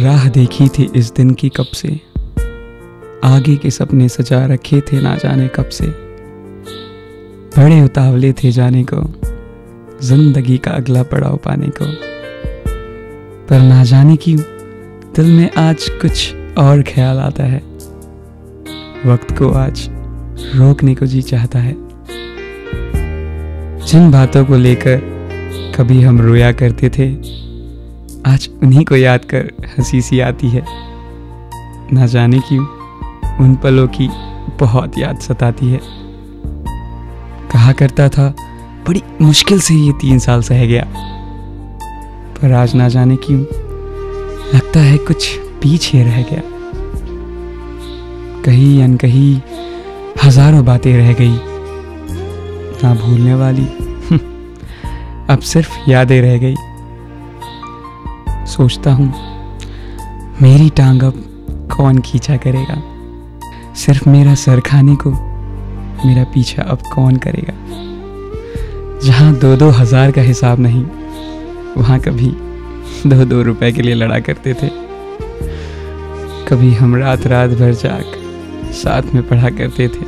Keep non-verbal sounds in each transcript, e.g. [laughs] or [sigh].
राह देखी थी इस दिन की कब से? आगे के सपने सजा रखे थे ना जाने कब से? बड़े उतावले थे जाने को, ज़िंदगी का अगला पड़ाव पाने को। पर ना जाने क्यों, दिल में आज कुछ और ख्याल आता है। वक्त को आज रोकने को जी चाहता है। जिन बातों को लेकर कभी हम रोया करते थे आज उन्हीं को याद कर हँसी सी आती है। ना जाने क्यों, उन पलों की बहुत याद सताती है। कहा करता था, बड़ी मुश्किल से ये तीन साल सह गया। पर आज ना जाने क्यों, लगता है कुछ पीछे रह गया। कहीं अनकहीं हज़ारों बातें रह गई। ना भूलने वाली, [laughs] अब सिर्फ़ यादें रह गई। सोचता हूँ, मेरी टांग अब कौन खींचा करेगा? सिर्फ़ मेरा सर खाने को मेरा पीछा अब कौन करेगा? जहाँ दो दो हज़ार का हिसाब नहीं, वहाँ कभी दो दो रुपए के लिए लड़ा करते थे। कभी हम रात रात भर जाग, साथ में पढ़ा करते थे।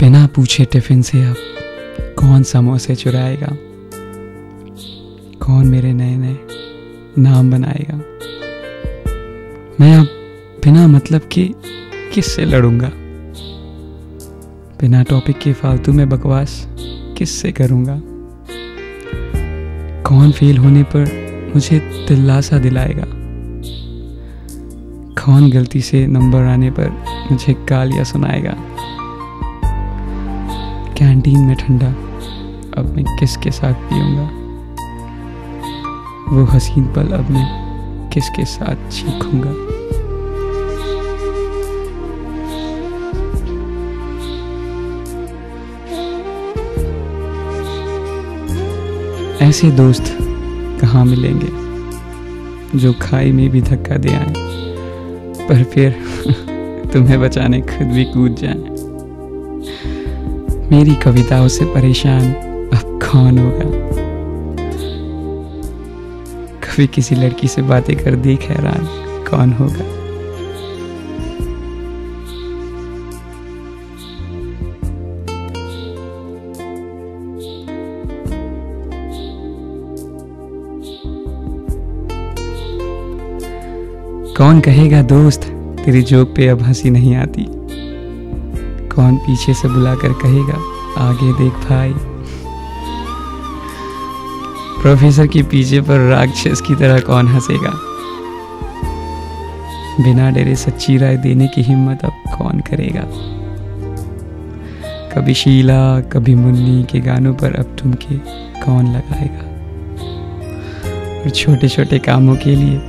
बिना पूछे टिफ़िन से अब कौन समोसे चुराएगा? कौन मेरे नए नए नाम बनाएगा। मैं अब बिना मतलब के किससे लड़ूँगा? बिना टॉपिक के फालतू में बकवास किससे करूँगा? कौन फेल होने पर मुझे दिलासा दिलाएगा? कौन गलती से नंबर आने पर मुझे गालियाँ सुनाएगा? कैंटीन में ठंडा, अब मैं किसके साथ पीऊँगा? वो हसीन पल अब मैं किसके साथ चीखूँगा ऐसे दोस्त कहाँ मिलेंगे जो खाई में भी धक्का दे आए, पर फिर [laughs] तुम्हें बचाने खुद भी कूद जाए। मेरी कविताओं से परेशान अब कौन होगा? कभी किसी लड़की से बातें कर देख हैरान कौन होगा? कौन कहेगा, दोस्त, तेरी जोक पे अब हँसी नहीं आती? कौन पीछे से बुलाकर कहेगा, आगे देख भाई। प्रोफेसर के पीछे पर राक्षस की तरह कौन हंसेगा? बिना डरे सच्ची राय देने की हिम्मत अब कौन करेगा? कभी शीला, कभी मुन्नी के गानों पर अब ठुमके कौन लगाएगा? और छोटे छोटे कामों के लिए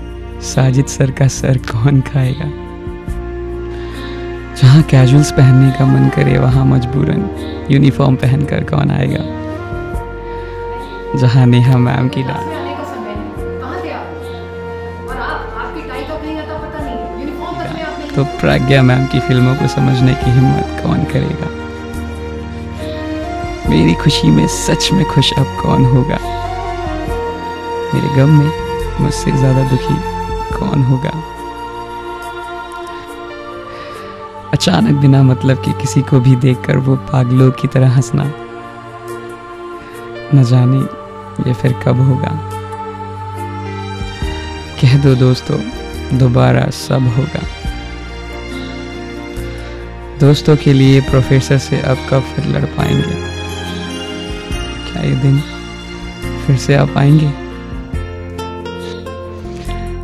साजिद सर का सर कौन खाएगा? जहाँ कैजुअल्स पहनने का मन करे, वहाँ मजबूरन यूनिफॉर्म पहनकर कौन आएगा? जहाँ नेहा मैम की डांस तो नहीं। तो प्रज्ञा मैम की फ़िल्मों को समझने की हिम्मत कौन करेगा? मेरी खुशी में सच में खुश अब कौन होगा? मेरे गम में मुझसे ज़्यादा दुखी कौन होगा? अचानक बिना मतलब कि किसी को भी देखकर वो पागलों की तरह हंसना। न जाने ये फिर कब होगा? कह दो दोस्तों, दोबारा सब होगा। दोस्तों के लिए प्रोफेसर से अब कब फिर लड़ पाएँगे? क्या ये दिन फिर से आ पाएँगे?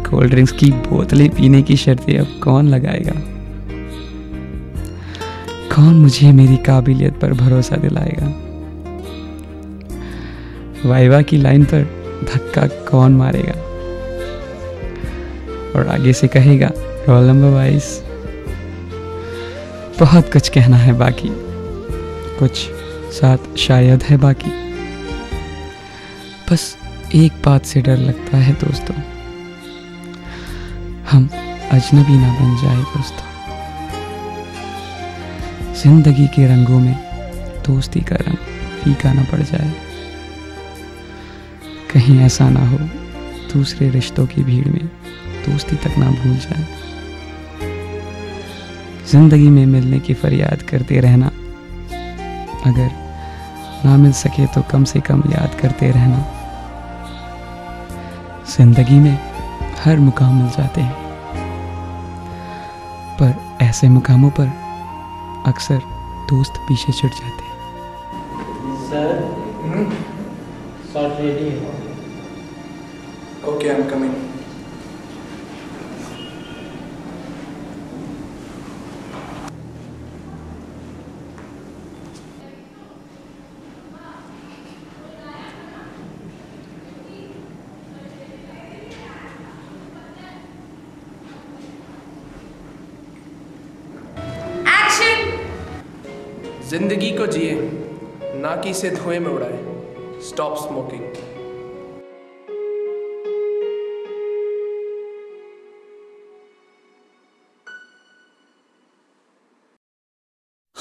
कोल्ड ड्रिंक्स की बोतलें पीने की शर्तें अब कौन लगाएगा? कौन मुझे मेरी काबिलियत पर भरोसा दिलाएगा? वाइवा की लाइन पर धक्का कौन मारेगा? और आगे से कहेगा, रोल नंबर वाइज बहुत कुछ कहना है बाकी। कुछ साथ शायद है बाकी। बस एक बात से डर लगता है दोस्तों। हम अजनबी ना बन जाए दोस्तों। ज़िंदगी के रंगों में दोस्ती का रंग फीका ना पड़ जाए। कहीं ऐसा ना हो, दूसरे रिश्तों की भीड़ में दोस्ती तक ना भूल जाए। ज़िंदगी में मिलने की फरियाद करते रहना, अगर ना मिल सके तो कम से कम याद करते रहना। ज़िंदगी में हर मुकाम मिल जाते हैं, पर ऐसे मुकामों पर अक्सर दोस्त पीछे छुट जाते हैं। सर शॉर्ट रेडी है। Okay, I'm coming. ज़िंदगी को जिए ना कि इसे धुएँ में उड़ाए स्टॉप स्मोकिंग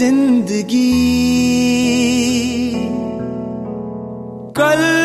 ज़िंदगी। कल